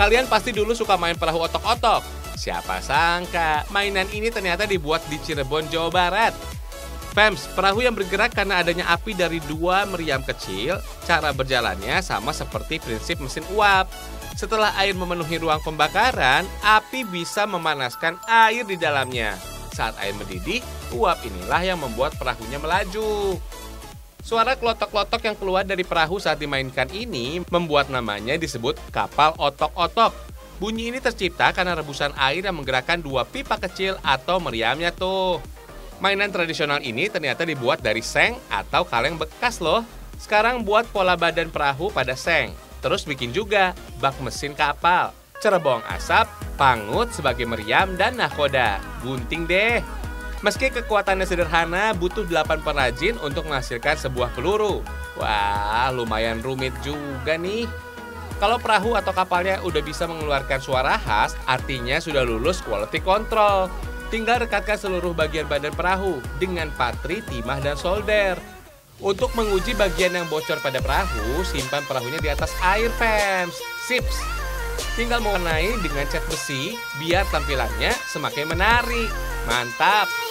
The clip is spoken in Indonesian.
Kalian pasti dulu suka main perahu otok-otok. Siapa sangka mainan ini ternyata dibuat di Cirebon, Jawa Barat. Fems, perahu yang bergerak karena adanya api dari dua meriam kecil, cara berjalannya sama seperti prinsip mesin uap. Setelah air memenuhi ruang pembakaran, api bisa memanaskan air di dalamnya. Saat air mendidih, uap inilah yang membuat perahunya melaju. Suara klotok-klotok yang keluar dari perahu saat dimainkan ini membuat namanya disebut kapal otok-otok. Bunyi ini tercipta karena rebusan air yang menggerakkan dua pipa kecil atau meriamnya tuh. Mainan tradisional ini ternyata dibuat dari seng atau kaleng bekas loh. Sekarang buat pola badan perahu pada seng. Terus bikin juga bak mesin kapal, cerebong asap, pangut sebagai meriam, dan nakoda. Gunting deh. Meski kekuatannya sederhana, butuh 8 pengrajin untuk menghasilkan sebuah peluru. Wah, lumayan rumit juga nih. Kalau perahu atau kapalnya udah bisa mengeluarkan suara khas, artinya sudah lulus quality control. Tinggal rekatkan seluruh bagian badan perahu dengan patri, timah, dan solder. Untuk menguji bagian yang bocor pada perahu, simpan perahunya di atas air, fans. Sips! Tinggal mewarnai dengan cat besi biar tampilannya semakin menarik. Mantap!